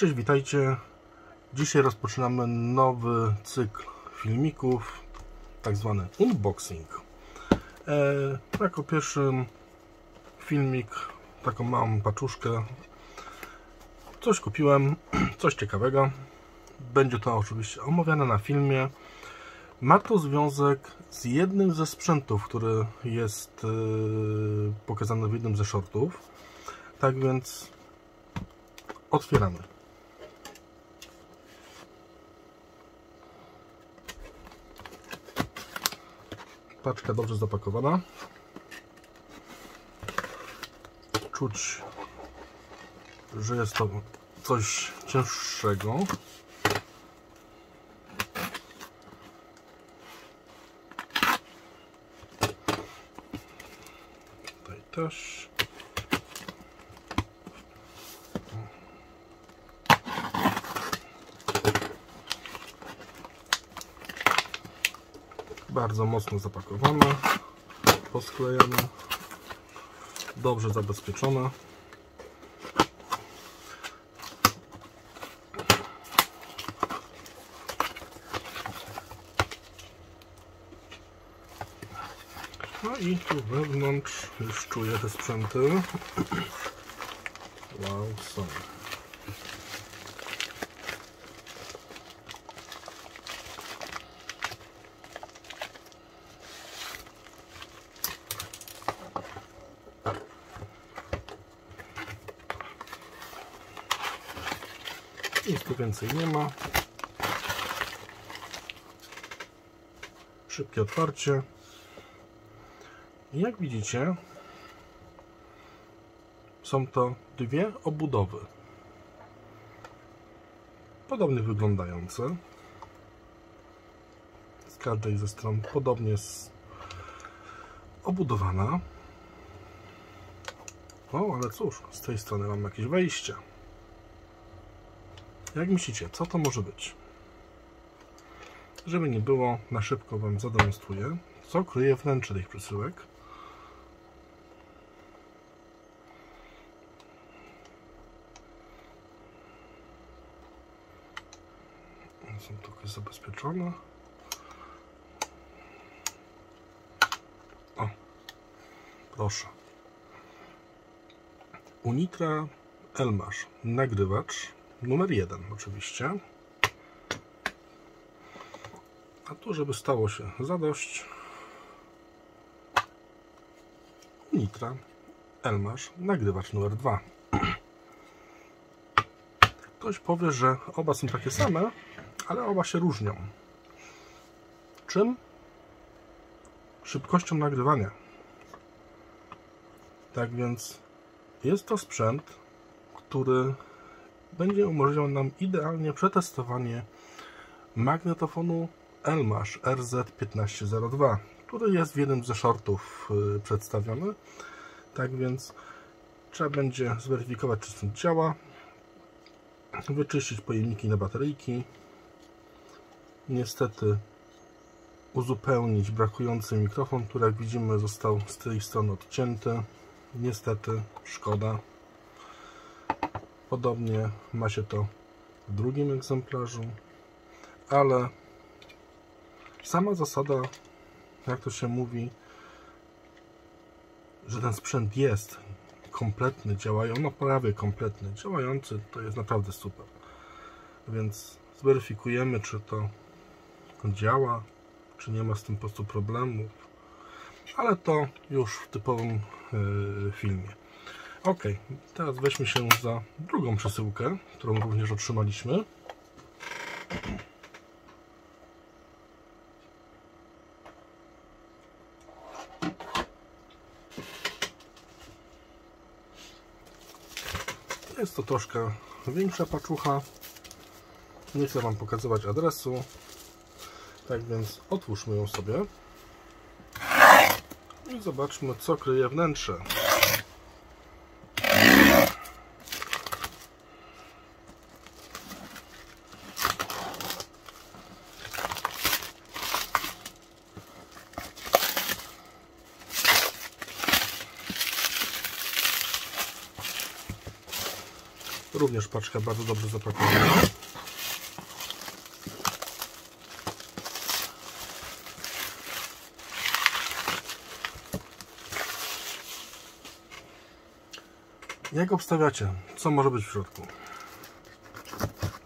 Cześć, witajcie. Dzisiaj rozpoczynamy nowy cykl filmików, tak zwany unboxing. E, jako pierwszy filmik, taką małą paczuszkę. Coś kupiłem, coś ciekawego. Będzie to oczywiście omawiane na filmie. Ma to związek z jednym ze sprzętów, który jest e, pokazany w jednym ze shortów. Tak więc otwieramy. Paczka dobrze zapakowana. Czuć, że jest to coś cięższego. Tutaj też. Bardzo mocno zapakowane, posklejane, dobrze zabezpieczone. No i tu wewnątrz już czuję te sprzęty. Wow, są. Nic tu więcej nie ma. Szybkie otwarcie. Jak widzicie, są to dwie obudowy. Podobnie wyglądające. Z każdej ze stron podobnie jest obudowana. O, ale cóż, z tej strony mam jakieś wejście. Jak myślicie, co to może być? Żeby nie było, na szybko Wam zademonstruję, co kryje wnętrze tych przesyłek. Są trochę zabezpieczone. O, proszę. Unitra Elmasz, nagrywacz numer jeden oczywiście. A tu, żeby stało się zadość, Nitra Elmasz, nagrywacz numer dwa. Ktoś powie, że oba są takie same, ale oba się różnią. Czym? Szybkością nagrywania. Tak więc jest to sprzęt, który będzie umożliwiał nam idealnie przetestowanie magnetofonu Elmash RZ1502, który jest w jednym ze shortów y, przedstawiony. Tak więc trzeba będzie zweryfikować, czy sprzęt działa, wyczyścić pojemniki na bateryjki, niestety uzupełnić brakujący mikrofon, który jak widzimy został z tej strony odcięty. Niestety, szkoda. Podobnie ma się to w drugim egzemplarzu, ale sama zasada, jak to się mówi, że ten sprzęt jest kompletny, działający, no prawie kompletny, działający, to jest naprawdę super. Więc zweryfikujemy, czy to działa, czy nie ma z tym po prostu problemów, ale to już w typowym yy, filmie. Ok, teraz weźmy się za drugą przesyłkę, którą również otrzymaliśmy. Jest to troszkę większa paczucha. Nie chcę Wam pokazywać adresu. Tak więc otwórzmy ją sobie. I zobaczmy, co kryje wnętrze. Również paczka bardzo dobrze zapakowana. Jak obstawiacie? Co może być w środku?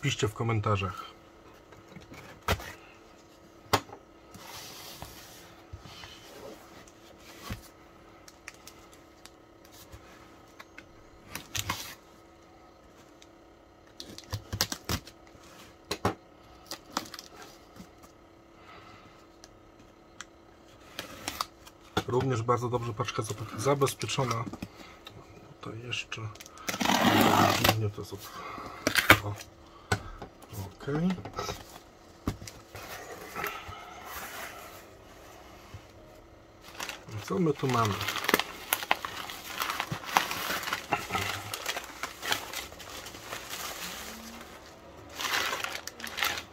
Piszcie w komentarzach. Również bardzo dobrze paczka zabezpieczona. Tutaj jeszcze dziwnie to jest. O. Ok. Co my tu mamy?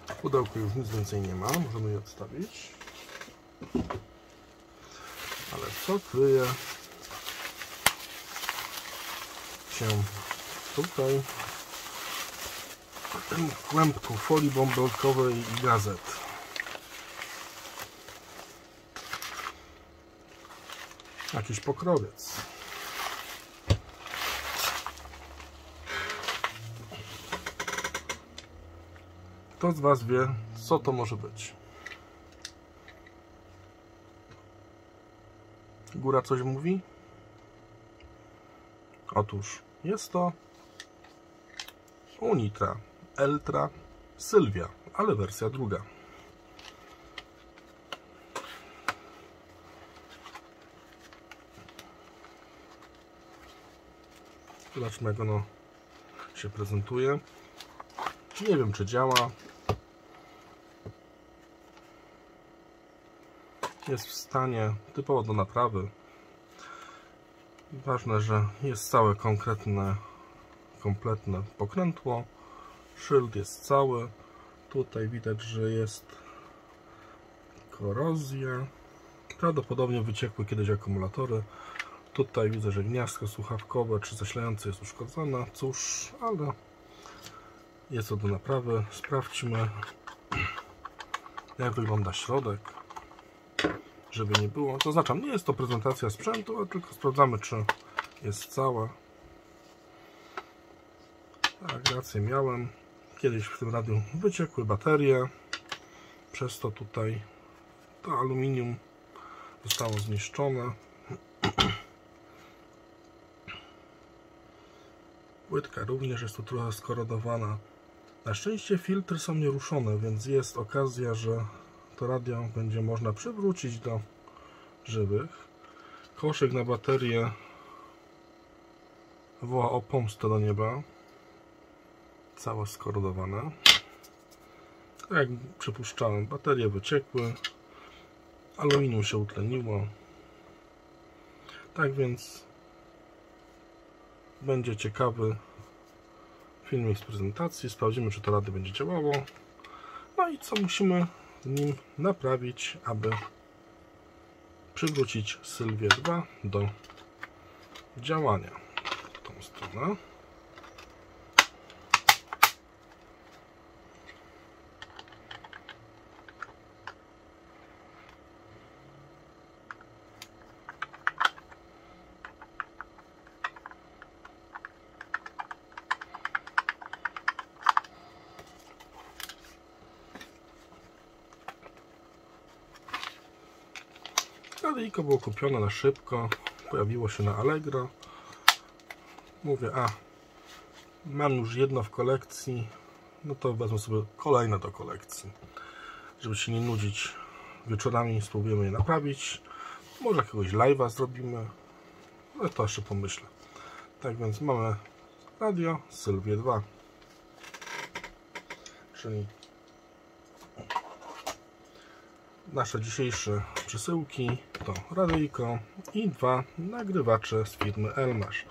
W pudełku już nic więcej nie ma, możemy je odstawić. Co się tutaj w kłębku folii bąbelkowej i gazet. Jakiś pokrowiec. Kto z Was wie, co to może być? Góra coś mówi? Otóż jest to Unitra Eltra Sylwia, ale wersja druga. Zobaczmy jak ono się prezentuje. Nie wiem czy działa. Jest w stanie typowo do naprawy. Ważne, że jest całe konkretne, kompletne pokrętło. Szyld jest cały. Tutaj widać, że jest korozja. Prawdopodobnie wyciekły kiedyś akumulatory. Tutaj widzę, że gniazdko słuchawkowe czy zasilające jest uszkodzone. Cóż, ale jest to do naprawy. Sprawdźmy, jak wygląda środek żeby nie było. Zaznaczam, nie jest to prezentacja sprzętu, tylko sprawdzamy, czy jest cała. Tak, rację miałem. Kiedyś w tym radiu wyciekły baterie, przez to tutaj to aluminium zostało zniszczone. Płytka również jest tu trochę skorodowana. Na szczęście filtry są nieruszone, więc jest okazja, że to radio będzie można przywrócić do żywych. Koszyk na baterię woła o pomstę do nieba. Całe skorodowane. Jak przypuszczałem, baterie wyciekły. Aluminium się utleniło. Tak więc będzie ciekawy filmik z prezentacji. Sprawdzimy, czy to rady będzie działało. No i co musimy nim naprawić, aby przywrócić Sylwię 2 do działania. Tą stronę. Radyjko było kupione na szybko, pojawiło się na Allegro. Mówię, a mam już jedno w kolekcji, no to wezmę sobie kolejne do kolekcji. Żeby się nie nudzić wieczorami, spróbujemy je naprawić. Może jakiegoś live'a zrobimy, ale to jeszcze pomyślę. Tak więc mamy radio Sylwie 2, czyli nasze dzisiejsze przesyłki to radyjko i dwa nagrywacze z firmy Elmasz.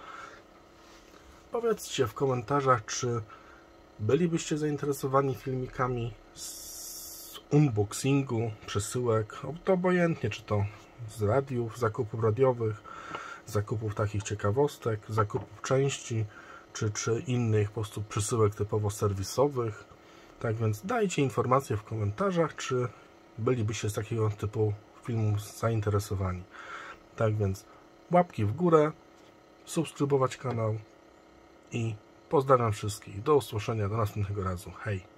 Powiedzcie w komentarzach, czy bylibyście zainteresowani filmikami z unboxingu, przesyłek, to obojętnie, czy to z radiów, zakupów radiowych, zakupów takich ciekawostek, zakupów części, czy, czy innych po prostu przesyłek typowo serwisowych. Tak więc dajcie informacje w komentarzach, czy bylibyście z takiego typu filmu zainteresowani. Tak więc łapki w górę, subskrybować kanał i pozdrawiam wszystkich. Do usłyszenia, do następnego razu. Hej!